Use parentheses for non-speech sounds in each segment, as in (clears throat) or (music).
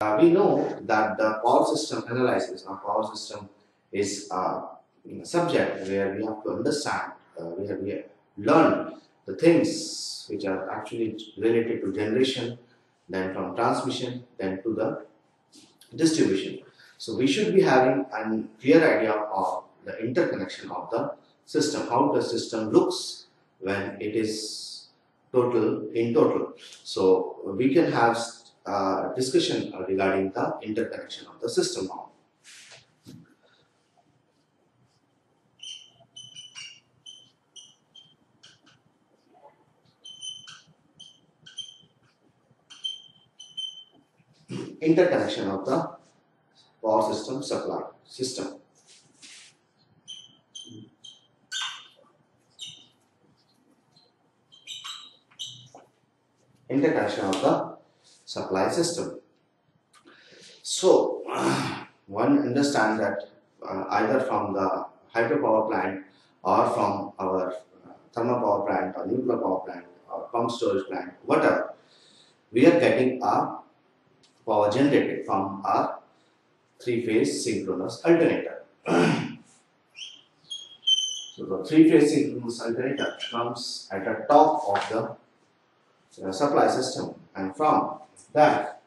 Uh, we know that the power system analysis or power system is a subject where we have to understand, uh, where we learn the things which are actually related to generation, then from transmission, then to the distribution. So we should be having a clear idea of the interconnection of the system, how the system looks when it is total in total. So we can have uh, discussion regarding the interconnection of the system now. Interconnection of the power system supply system. Interconnection of the supply system. So, (sighs) one understands that uh, either from the hydropower plant or from our thermal power plant or nuclear power plant or pump storage plant, whatever, we are getting our power generated from our three-phase synchronous alternator. (clears throat) so the three-phase synchronous alternator comes at the top of the uh, supply system and from that.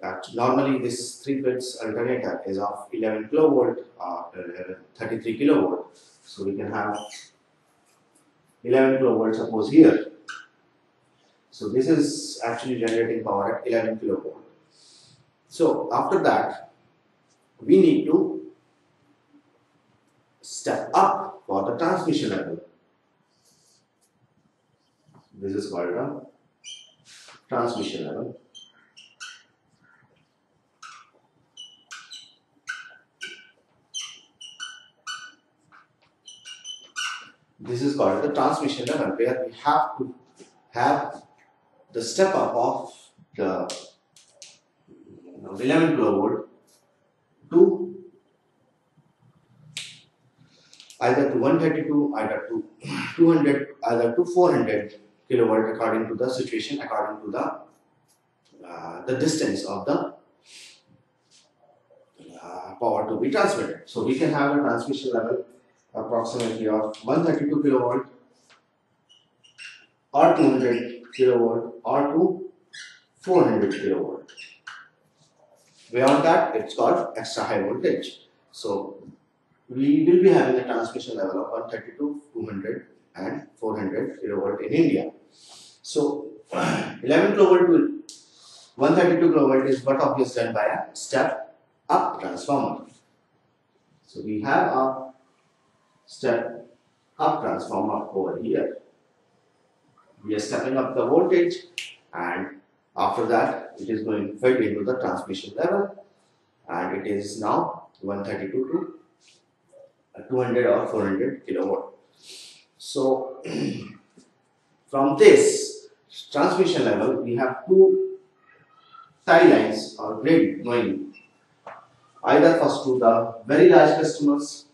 That normally this three-phase alternator is of 11 kilovolt or uh, 33 kilovolt. So we can have 11 kilovolt suppose here. So this is actually generating power at 11 kilovolt. So after that, we need to step up for the transmission level. This is called a transmission level. This is called the transmission level where we have to have the step up of the 11 kilovolt to either to 132 either to 200 either to 400 kilovolt according to the situation according to the uh, the distance of the uh, power to be transmitted so we can have a transmission level approximately of 132 kilovolt or 200 kilovolt or to 400 kilovolt Beyond that, it's called extra high voltage. So we will be having a transmission level of 132, 200 and 400 kilovolt in India. So (clears throat) 11 kilovolt to 132 kilovolt is what obviously done by a step up transformer. So we have a step up transformer over here. We are stepping up the voltage and after that, it is going fed into the transmission level and it is now 132 to 200 or 400 kilowatt. So, (clears throat) from this transmission level, we have two tie lines or grid going either first to the very large customers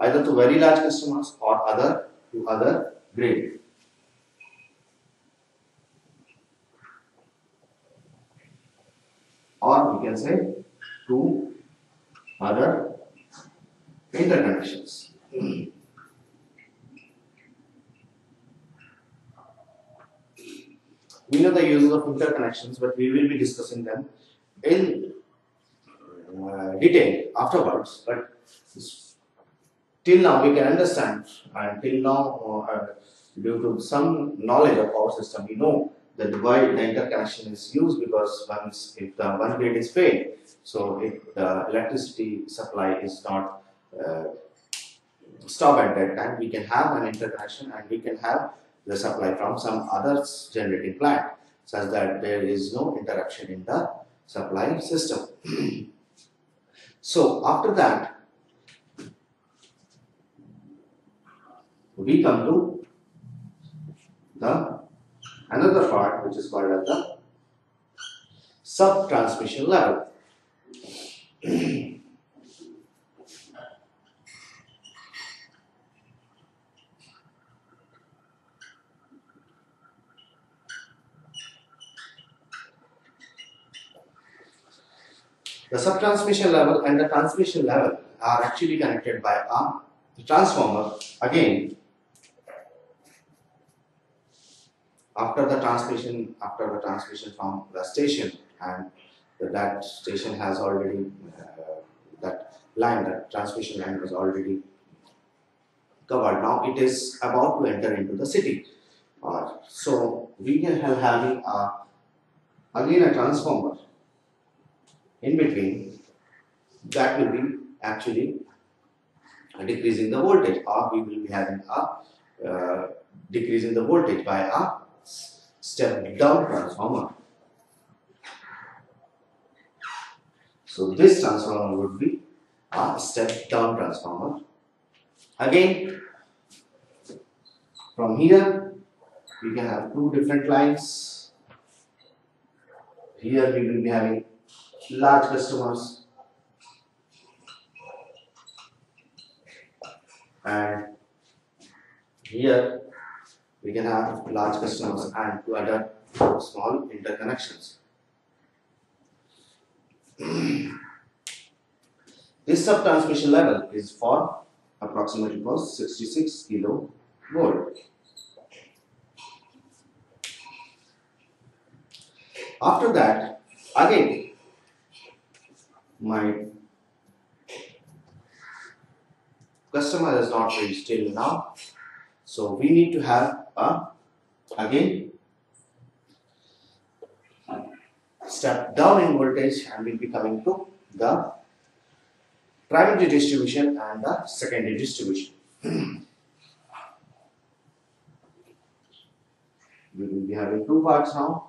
either to very large customers or other to other grade. Or we can say to other interconnections. We know the uses of interconnections, but we will be discussing them in uh, detail afterwards. But till now we can understand and till now uh, due to some knowledge of our system we know that why the interconnection is used because once if the one grid is failed so if the electricity supply is not uh, stop at that time we can have an interconnection and we can have the supply from some other generating plant such that there is no interruption in the supply system. (clears throat) So after that we come to which is called as the sub-transmission level. (clears throat) The subtransmission level and the transmission level are actually connected by a transformer. Again, after the transmission, after the transmission from the station and that station has already, uh, that line, that transmission line was already covered. Now it is about to enter into the city. Uh, so we have having a, again a transformer in between that will be actually decreasing the voltage or we will be having a uh, decreasing the voltage by a step down transformer. So this transformer would be a step down transformer. Again, from here we can have two different lines. Here we will be having large customers and here we can have large customers and to other small interconnections. (clears throat) this sub-transmission level is for approximately for 66 kilo volt. After that, again, my customer is not reached till now, so we need to have a again step down in voltage and we'll be coming to the primary distribution and the secondary distribution. (clears throat) we will be having two parts now.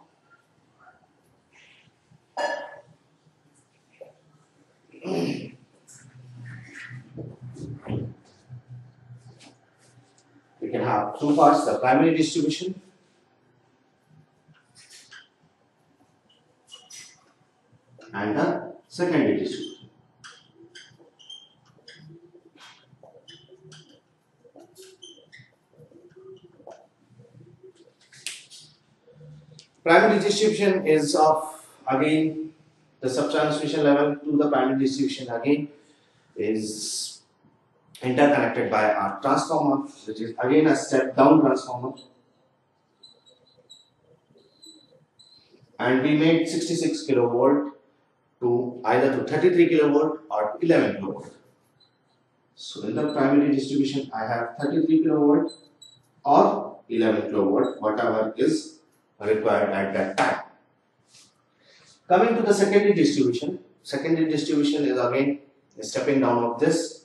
we can have two parts, the primary distribution and the secondary distribution. Primary distribution is of again the subtransmission level to the primary distribution again is interconnected by a transformer which is again a step down transformer and we made 66 kilovolt to either to 33 kilovolt or 11 kilovolt. So in the primary distribution I have 33 kilovolt or 11 kilovolt whatever is required at that time. Coming to the secondary distribution, secondary distribution is again stepping down of this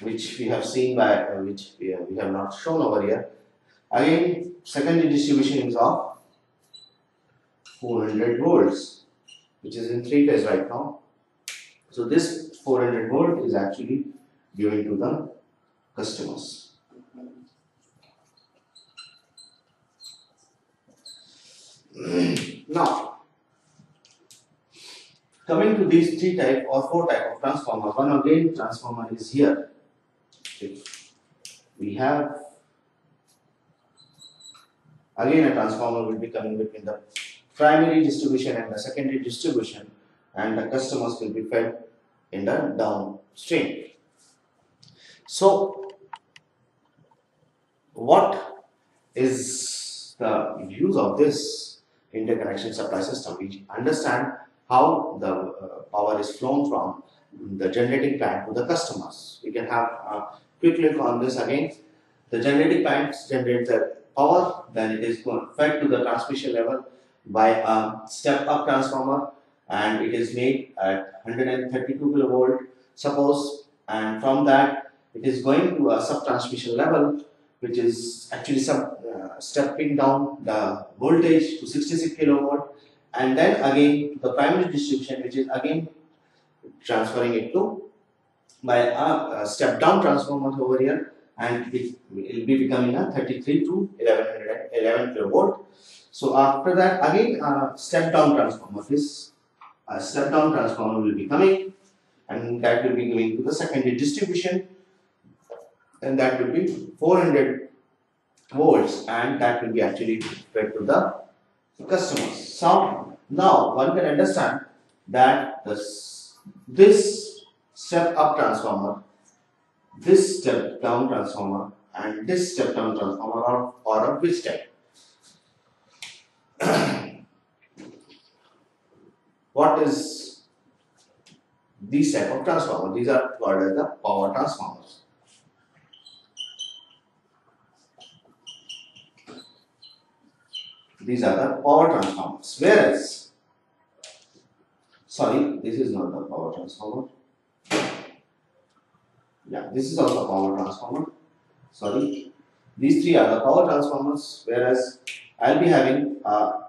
which we have seen by uh, which we have, we have not shown over here. Again secondary distribution is of 400 volts which is in three phase right now. So this 400 volt is actually given to the customers. (clears throat) now, coming to these three type or four type of transformer, one again transformer is here. If we have again a transformer will be coming between the primary distribution and the secondary distribution and the customers will be fed in the downstream. So, what is the use of this interconnection supply system? We understand how the uh, power is flown from the generating plant to the customers. We can have a quick look on this again. The generating plants generate the power, then it is fed to the transmission level by a step up transformer and it is made at 132 kilovolt suppose and from that it is going to a sub transmission level which is actually sub uh, stepping down the voltage to 66 kilovolt and then again the primary distribution which is again transferring it to by a, a step down transformer over here and it will be becoming a 33 to 1100 11 kilovolt so after that again uh, step down transformer this uh, step down transformer will be coming and that will be going to the secondary distribution and that will be 400 volts and that will be actually fed to the customers. So now one can understand that this, this step up transformer, this step down transformer and this step down transformer are, are of which (clears throat) type? what is these type of transformer? These are called as the power transformers. These are the power transformers. Whereas, sorry, this is not the power transformer. Yeah, this is also power transformer. Sorry, these three are the power transformers. Whereas, I'll be having a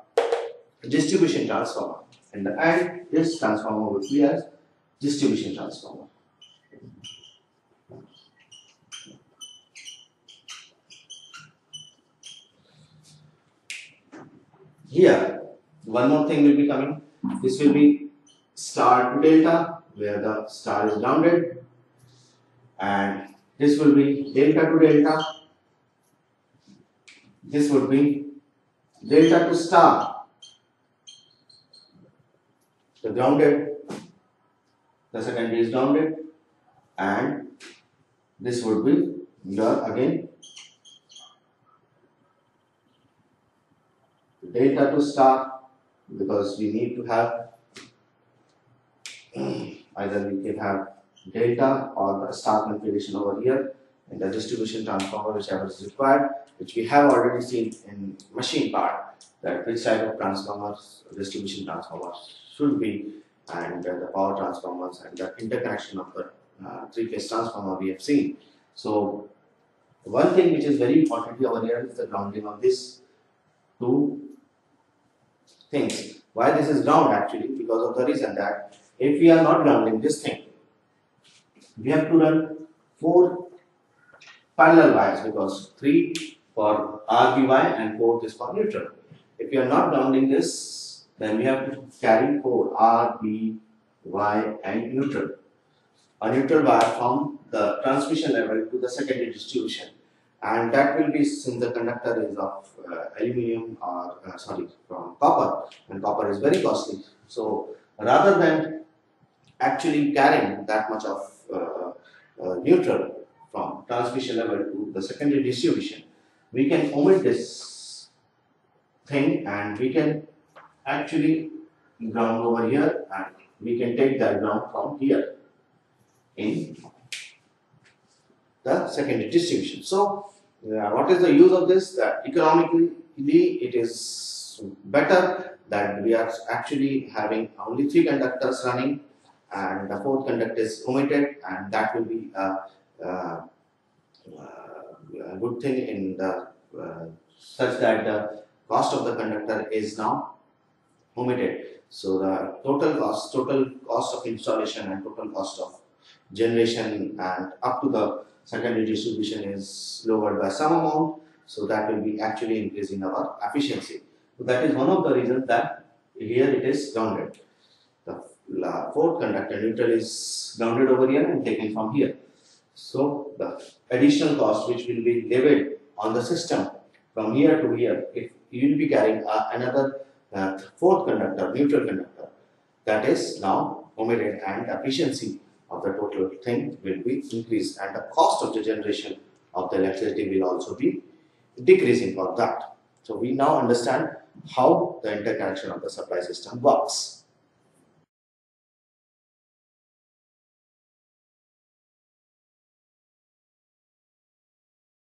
distribution transformer, and and this transformer would be as distribution transformer. Here, one more thing will be coming. This will be star to delta, where the star is grounded, and this will be delta to delta. This would be delta to star. The grounded, the secondary is grounded, and this would be your again delta to star because we need to have (clears throat) either we can have delta or the star configuration over here and the distribution transformer whichever is required which we have already seen in machine part that which type of transformers distribution transformers should be and uh, the power transformers and the interconnection of the uh, three phase transformer we have seen so one thing which is very important over here is the grounding of this two things. Why this is ground actually? Because of the reason that if we are not grounding this thing, we have to run four parallel wires because three for RBY and fourth is for neutral. If you are not grounding this, then we have to carry four R, B, Y and neutral. A neutral wire from the transmission level to the secondary distribution and that will be since the conductor is of uh, aluminum or uh, sorry from copper and copper is very costly so rather than actually carrying that much of neutral from transmission level to the secondary distribution we can omit this thing and we can actually ground over here and we can take that ground from here in the secondary distribution. So, uh, what is the use of this? That economically it is better that we are actually having only three conductors running and the fourth conductor is omitted and that will be a, a, a good thing in the uh, such that the cost of the conductor is now omitted. So the total cost, total cost of installation and total cost of generation and up to the secondary distribution is lowered by some amount so that will be actually increasing our efficiency. So that is one of the reasons that here it is grounded. The fourth conductor neutral is grounded over here and taken from here. So the additional cost which will be levied on the system from here to here, if you will be carrying uh, another uh, fourth conductor, neutral conductor, that is now omitted and efficiency of the total thing will be increased and the cost of the generation of the electricity will also be decreasing for that. So we now understand how the interconnection of the supply system works.